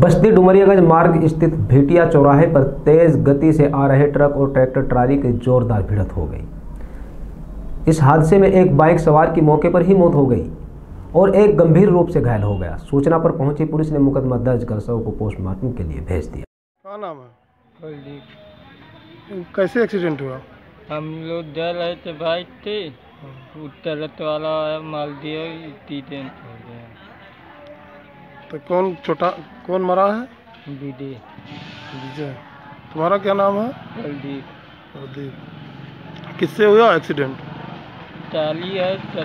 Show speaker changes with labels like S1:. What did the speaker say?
S1: बस्ती डुमरियागंज मार्ग स्थित भेटिया चौराहे पर तेज गति से आ रहे ट्रक और ट्रैक्टर ट्राली की जोरदार भिड़त हो गई। इस हादसे में एक बाइक सवार की मौके पर ही मौत हो गई और एक गंभीर रूप से घायल हो गया। सूचना पर पहुँची पुलिस ने मुकदमा दर्ज कर शव को पोस्टमार्टम के लिए भेज दिया।
S2: क्या नाम है? कैसे एक्सीडेंट हुआ?
S3: हम लोग जा रहे थे बाइक थे ट्रक वाला आया
S2: तो कौन छोटा कौन मरा है?
S3: बीडी
S2: विजय तुम्हारा क्या नाम है?
S3: प्रदीप
S2: प्रदीप किससे हुआ एक्सीडेंट?
S3: टाली है है